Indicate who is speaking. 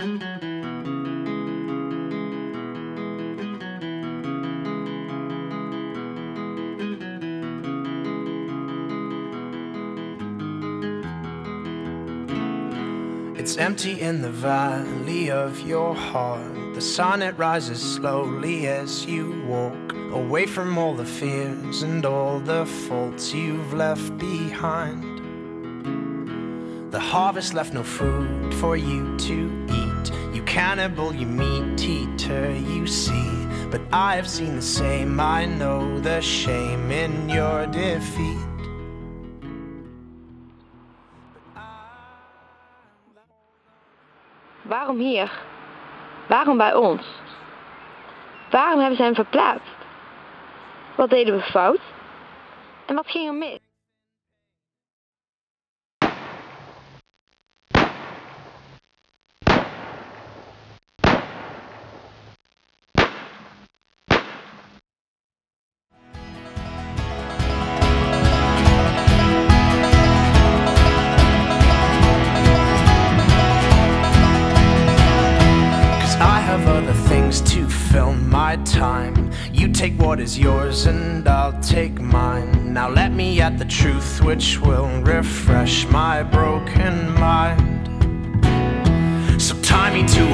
Speaker 1: It's empty in the valley of your heart. The sun it rises slowly as you walk away from all the fears and all the faults you've left behind. The harvest left no food for you to eat. Cannibal, you meat eater, you see. But I seen the same. I know the shame in your defeat.
Speaker 2: Waarom hier? Waarom bij ons? Waarom hebben ze hem verplaatst? Wat deden we fout? En wat ging er mis?
Speaker 1: Take what is yours and I'll take mine. Now let me at the truth which will refresh my broken mind. So tie me to